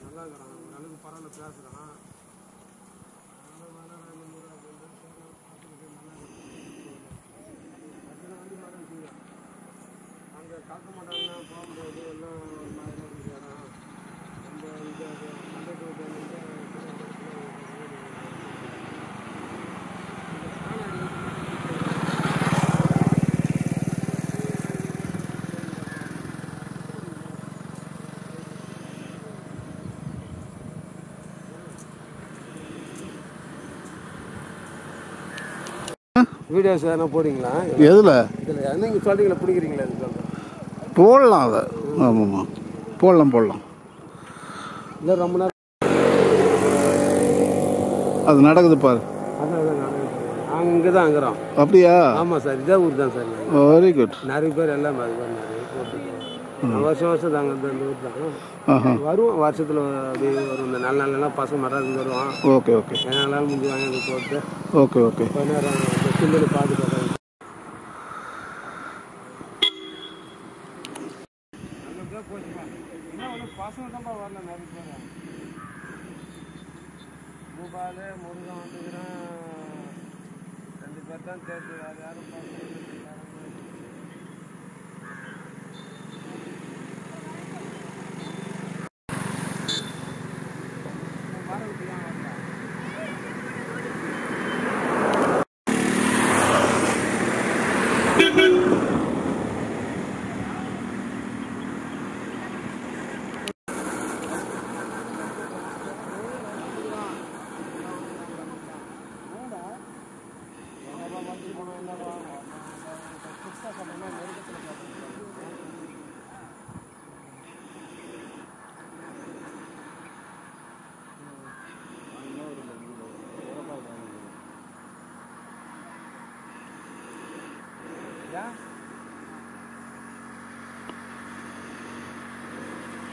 நல்லா இருக்கிறான் ஓரளவுக்கு பரவாயில்ல பேசுகிறான் அங்கே காக்க மாட்டாங்கன்னா போகும்போது எல்லாம் ஒரு மாதிரி ரொம்ப இது வீடியோஸ் எதனா போடுறீங்களா? எதில்? இதில் நீங்கள் சொல்கிறீங்களா பிடிக்கிறீங்களா? போடலாம் அதை. ஆமாம்மா போடலாம் போடலாம். இல்லை ரொம்ப நேரம் அது நடக்குது பாரு. அங்கே தான் அங்குறோம் அப்படியா? ஆமாம் சார். இதே ஊர் தான் சார். வெரி குட் நிறைய பேர் எல்லாம் வருஷம் வருஷம் தாங்க இந்த ஊர் தான் ஆஹா. வருவோம் வருஷத்தில் அப்படியே வரும் இந்த நல்ல நாளெல்லாம் பசங்க மரம் வருவோம் ஓகே ஓகே. என்னால முடிஞ்சு வாங்கி வந்து போட்டு ஓகே ஓகே. சில்லுன்னு பார்த்து பார்த்து பசங்க தான்ப்பா வரல நிறைய பேர் பூபாலு முருகன் வந்துக்கிறான். ரெண்டு பேர் தான் தேர்த்து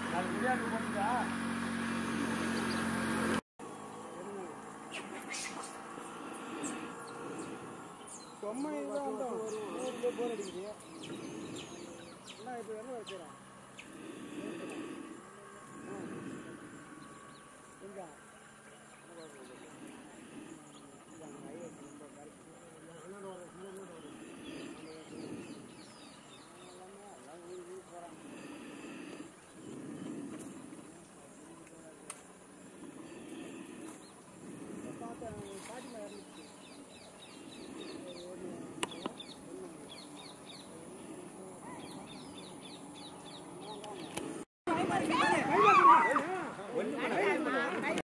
வேறு யாரும் பார்க்கல. சும்மா இதுதான் போர் அடிக்குது என்ன இப்போ என்ன வைக்கிறேன் 等러면빨리말 을.